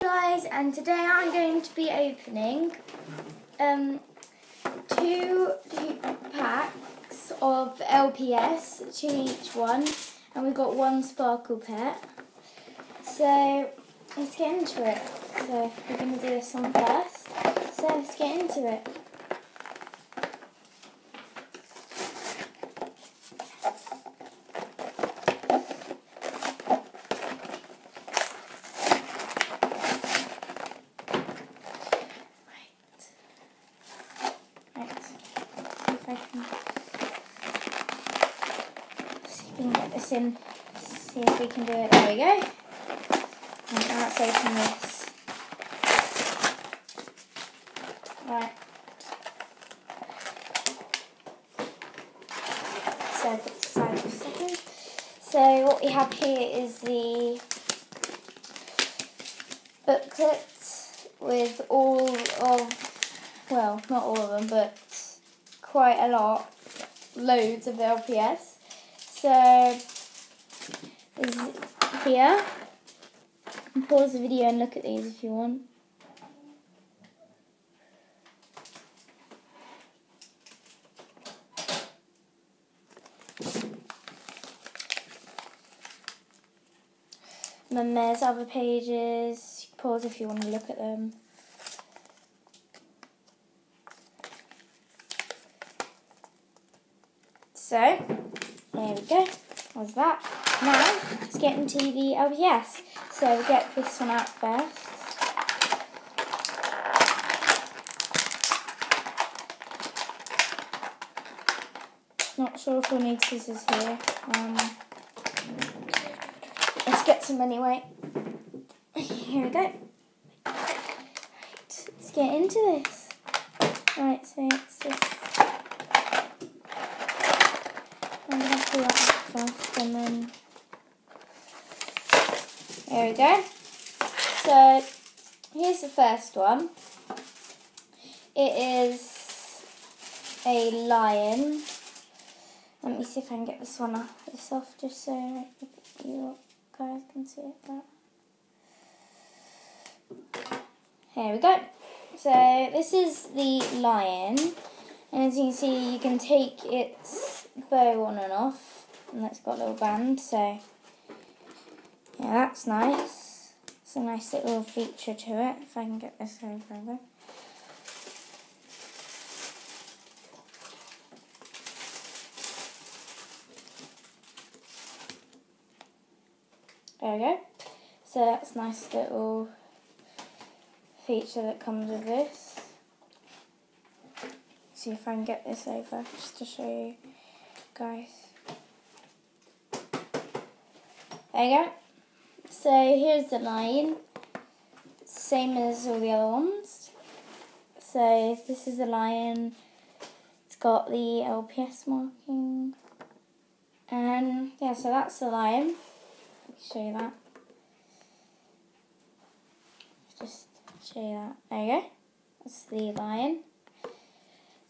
guys and today I'm going to be opening um, two, two packs of LPS, two each one, and we've got one sparkle pet. So let's get into it. So we're going to do this one first. So let's get into it. Right. See if I can see if we can get in. See if we can do it. There we go. Now let's open this. Right. So for a second. So what we have here is the booklet with all of well, not all of them, but quite a lot, loads of LPS. So, is here. You can pause the video and look at these if you want. And then there's other pages. Pause if you want to look at them. So, there we go. Was that. Now, let's get into the LPS. So, we get this one out first. Not sure if we'll need scissors here. Um, let's get some anyway. Here we go. Right, let's get into this. Right, so it's just I'm to pull that out first and then there we go. So here's the first one. It is a lion. Let me see if I can get this one off this off just so you guys can see it. But here we go. So this is the lion. And as you can see, you can take its bow on and off. And it's got a little band, so yeah, that's nice. It's a nice little feature to it, if I can get this over. There we go. So that's a nice little feature that comes with this see if I can get this over just to show you guys. There you go. So here's the line, same as all the other ones. So this is the lion. It's got the LPS marking. And yeah, so that's the lion. Let me show you that. Just show you that. There you go. That's the lion.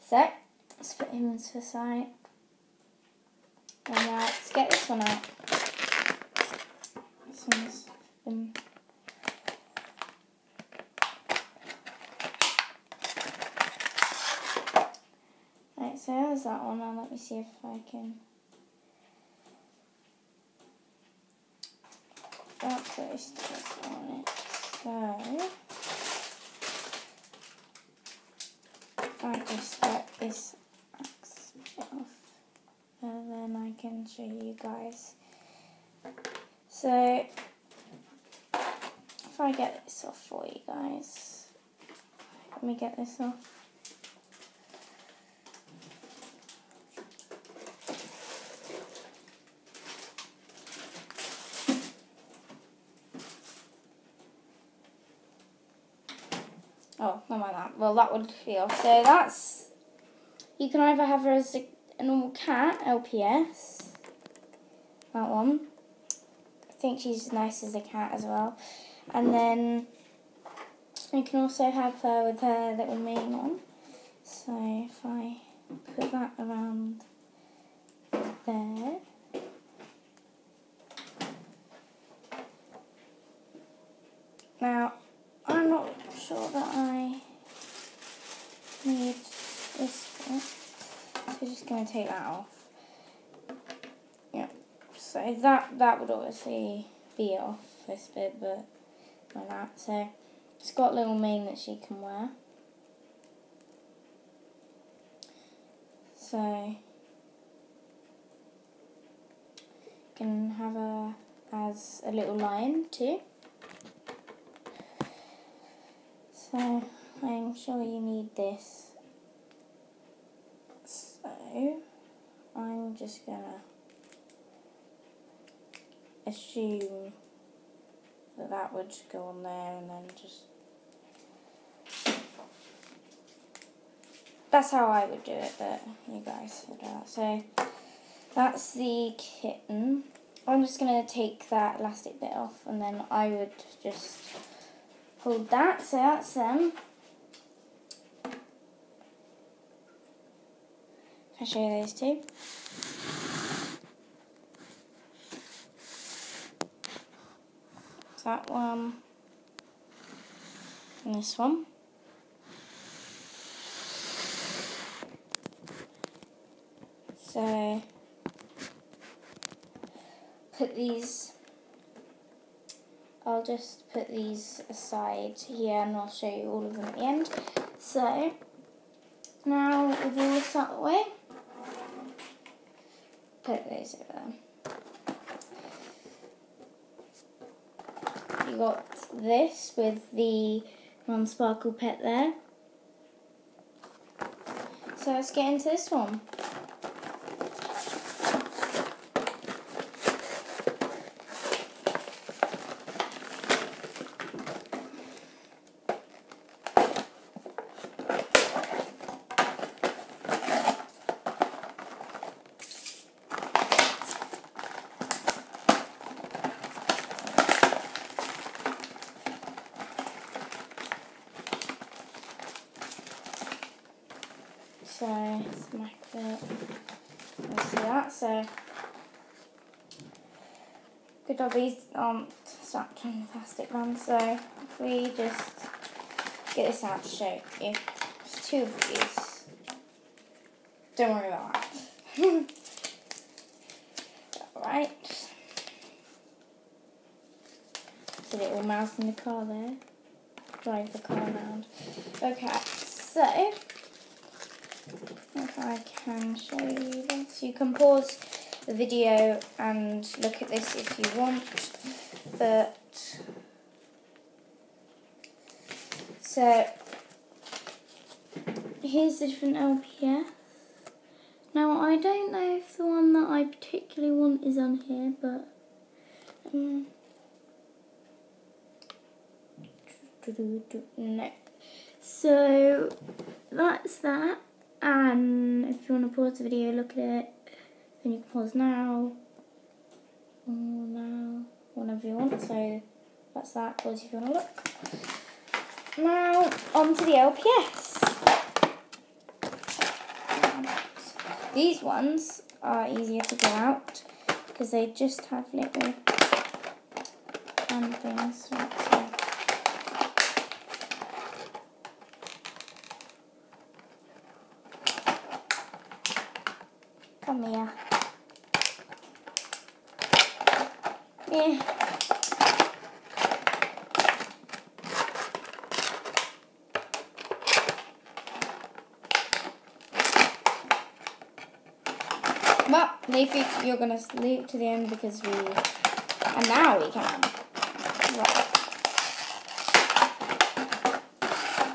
So, let's put him to the side. And now let's get this one out. This one's um, so there's that one. Now let me see if I can. That place on it. So. I just get this axe off and then I can show you guys. So if I get this off for you guys, let me get this off. Oh, not like that. Well, that would feel. So that's, you can either have her as a normal cat, LPS, that one. Think she's nice as a cat as well. And then you can also have her with her little mane on. So if I put that around there. Now, I'm not sure that I need this bit. So we're just going to take that off. So that, that would obviously be off this bit, but like that. So it's got a little mane that she can wear. So you can have her as a little lion too. So I'm sure you need this. So I'm just gonna assume that that would go on there and then just that's how I would do it but you guys do that. So that's the kitten. I'm just going to take that elastic bit off and then I would just hold that. So that's them. I'll show you those two. That one and this one. So put these, I'll just put these aside here and I'll show you all of them at the end. So, now with all this out the way, put those over there. Got this with the non-sparkle pet there. So let's get into this one. So smack it. You see that? So good doggies aren't strapped on the plastic one. So if we just get this out to show you, there's two of these. Don't worry about that. Alright. So a little mouse in the car there. Drive the car around. Okay, so I can show you this. You can pause the video and look at this if you want, but so here's the different LPS. Now I don't know if the one that I particularly want is on here, but um, no. So that's that. And if you want to pause the video, look at it, then you can pause now, or now, whenever you want. So that's that. Pause if you want to look. Now on to the LPS. These ones are easier to get out because they just have little things. So Come here. Yeah. Well, it, you're to leave to the end because we, and now we can. Right.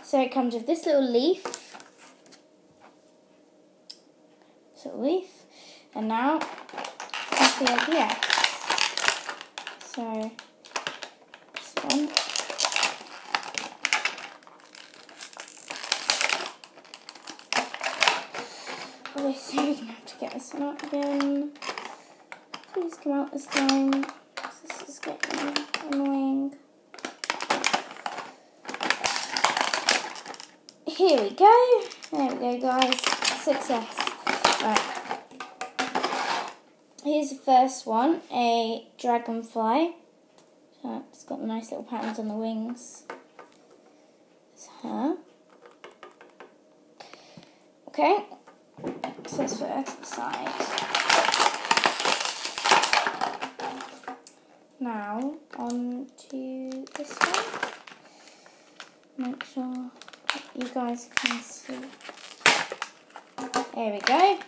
So it comes with this little leaf. This little leaf. And now, see up here. So, this one. Oh, We're going guys not again. Please come out this time. This is getting annoying. Here we go. There we go, guys. Success. Right. Here's the first one, a dragonfly. It's got nice little patterns on the wings. It's her. Okay, to the side. Now, on to this one. Make sure you guys can see. There we go.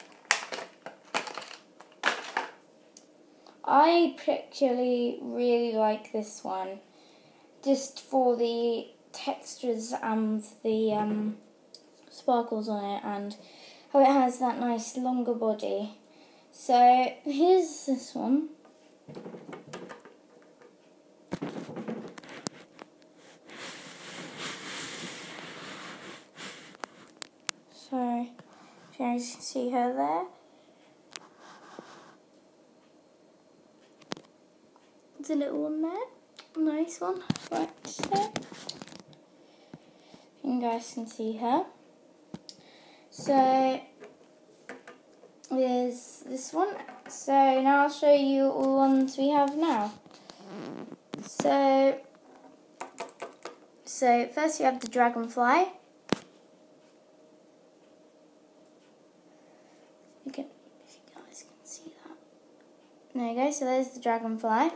I particularly really like this one, just for the textures and the um, sparkles on it, and how it has that nice longer body. So here's this one. So, you guys can see her there. There's a little one there. Nice one. Right there. You guys can see her. So, there's this one. So, now I'll show you all the ones we have now. So, so first you have the dragonfly. You can, if you guys can see that. There you go. So there's the dragonfly.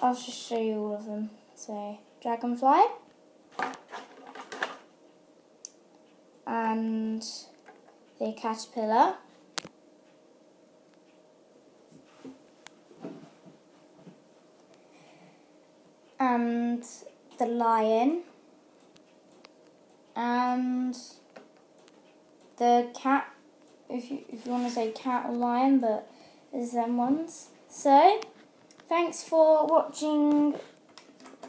I'll just show you all of them. So dragonfly. And the caterpillar. And the lion. And the cat if you if you want to say cat or lion, but there's them ones. So, thanks for watching.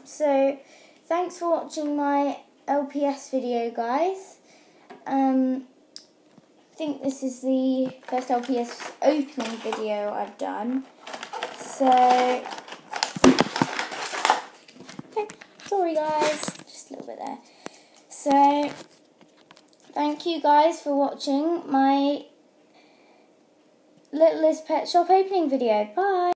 So, thanks for watching my LPS video, guys. Um, I think this is the first LPS opening video I've done. So, okay, sorry guys, just a little bit there. So. Thank you guys for watching my Littlest Pet Shop opening video. Bye!